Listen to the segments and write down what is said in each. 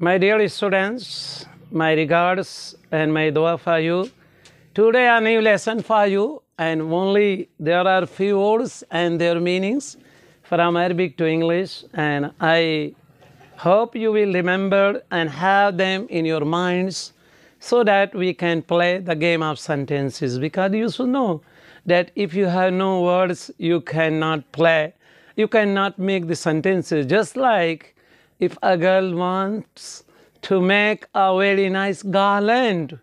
My dear students, my regards and my dua for you. Today a new lesson for you and only there are few words and their meanings from Arabic to English and I hope you will remember and have them in your minds so that we can play the game of sentences because you should know that if you have no words you cannot play you cannot make the sentences just like if a girl wants to make a very nice garland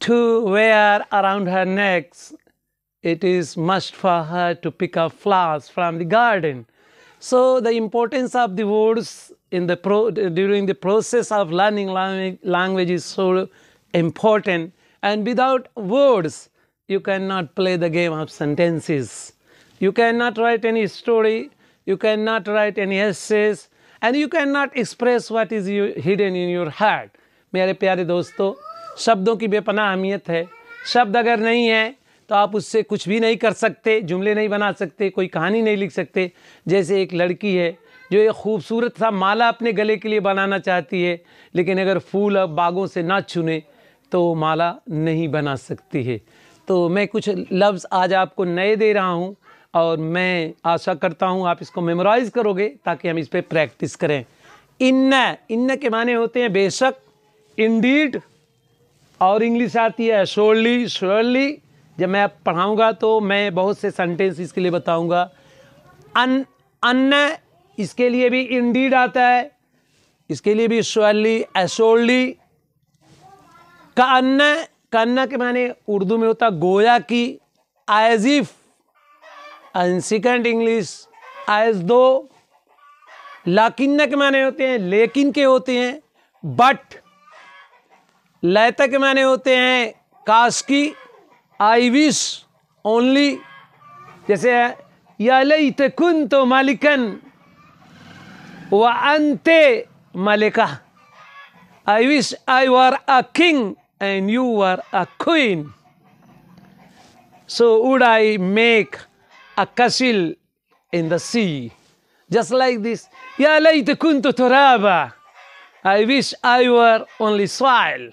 to wear around her neck, it is must for her to pick up flowers from the garden. So the importance of the words in the pro, during the process of learning language, language is so important. And without words, you cannot play the game of sentences. You cannot write any story. You cannot write any essays. And you can not express what is you hidden in your heart मेरे प्यारे दोस्तों, शब्दों की बेपना अहमियत है। शब्द अगर नहीं है तो आप उससे कुछ भी नहीं कर सकते, जुमले नहीं बना सकते, कोई कहानी नहीं लिख सकते। जैसे एक लड़की है, जो एक खूबसूरत सा माला अपने गले के लिए बनाना चाहती है, लेकिन अगर फूल अब बागों से ना चुने तो माला नहीं बना सकती है। तो मैं कुछ लफ्ज़ आज आपको नए दे रहा हूँ। और मैं आशा करता हूँ आप इसको मेमोराइज़ करोगे ताकि हम इस पर प्रैक्टिस करें। इन्न इन्न के माने होते हैं बेशक इंडीड और इंग्लिश आती है शोरली श्योरली जब मैं पढ़ाऊँगा तो मैं बहुत से सेंटेंस इसके लिए बताऊँगा। अन इसके लिए भी इंडीड आता है। इसके लिए भी श्योरली एशोरली का अन्न का माने उर्दू में होता गोया की as if and second English as though लाकिन के माने होते हैं, लेकिन के होते हैं बट लयता के माने होते हैं, काश की आई विश ओनली जैसे या कुन तो मालिकन, व अंते मलिका। I wish I were a king and you were a queen so would I make a kasil in the sea. Just like this. Ya layta kuntu turaba. I wish I were only soil.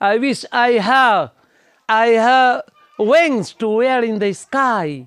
I wish I have I have wings to wear in the sky.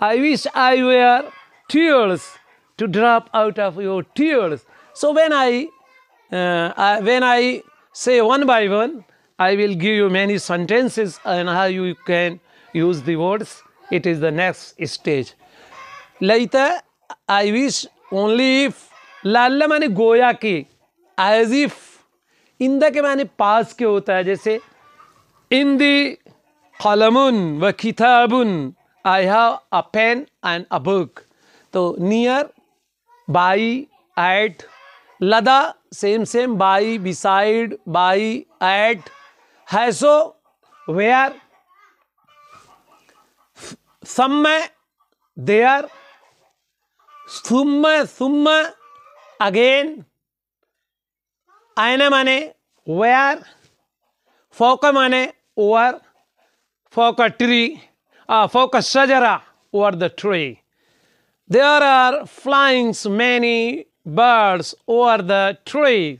I wish I were tears to drop out of your tears. So when I, uh, I, when I say one by one, I will give you many sentences and how you can use the words. It is the next stage. Later, I wish only if लाल्ला माने गोया के as if इंदा के माने पास के होता है जैसे इन दी कलमुन व किताबुन I have a pen and a book तो नियर बाई एट लदा same same by beside by at हैसो where सम्म देयर सुम्म सुम्म अगेन आयना माने वेयर फोक माने ओवर फोक ट्री फोक सजरा over the tree There are flying many birds over the tree.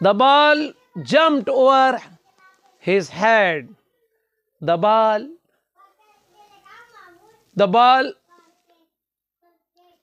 The ball jumped over his head. The ball the ball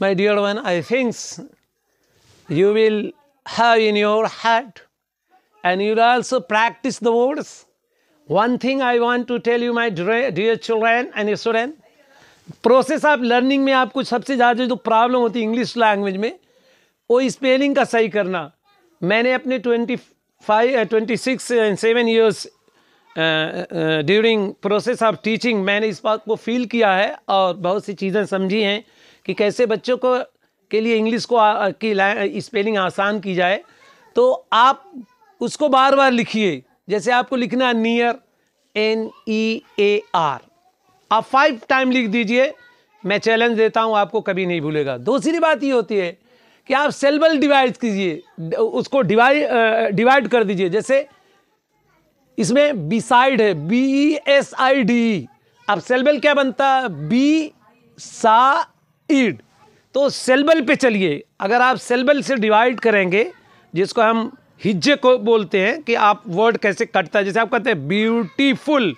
My dear one, I think you will have in your heart and you will also practice the words. One thing I want to tell you my dear children and students, process of learning में आपको सबसे ज़्यादा जो problem होती है English language में वो spelling का सही करना मैंने अपने twenty five twenty six and seven years during process of teaching मैंने इस बात को फील किया है और बहुत सी चीज़ें समझी हैं कि कैसे बच्चों को के लिए इंग्लिश को की स्पेलिंग आसान की जाए तो आप उसको बार बार लिखिए। जैसे आपको लिखना है near N E A R आप फाइव टाइम लिख दीजिए। मैं चैलेंज देता हूँ, आपको कभी नहीं भूलेगा। दूसरी बात ये होती है कि आप सेलबल डिवाइड कीजिए। उसको डिवाइड डिवाइड कर दीजिए। जैसे इसमें बिसाइड है B E S I D अब सेलबल क्या बनता है? बी सा, ईड। तो सेलबल पे चलिए। अगर आप सेलबल से डिवाइड करेंगे, जिसको हम हिज्जे को बोलते हैं कि आप वर्ड कैसे कटता है, जैसे आप कहते हैं ब्यूटीफुल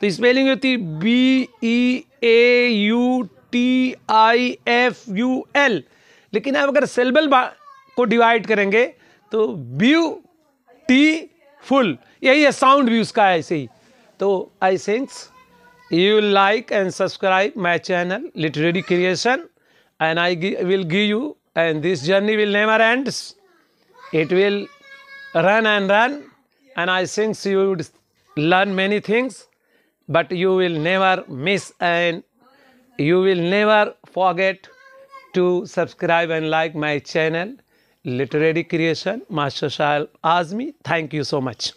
तो स्पेलिंग होती है B E A U T I F U L लेकिन आप अगर सेलबल को डिवाइड करेंगे तो ब्यू टी फुल यही है साउंड भी उसका ऐसे ही। तो I thinks you like and subscribe my channel literary creation and i will give you and this journey will never end. it will run and run. And i think you would learn many things but you will never miss and you will never forget to subscribe and like my channel literary creation master shal azmi. Thank you so much